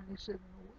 还是能。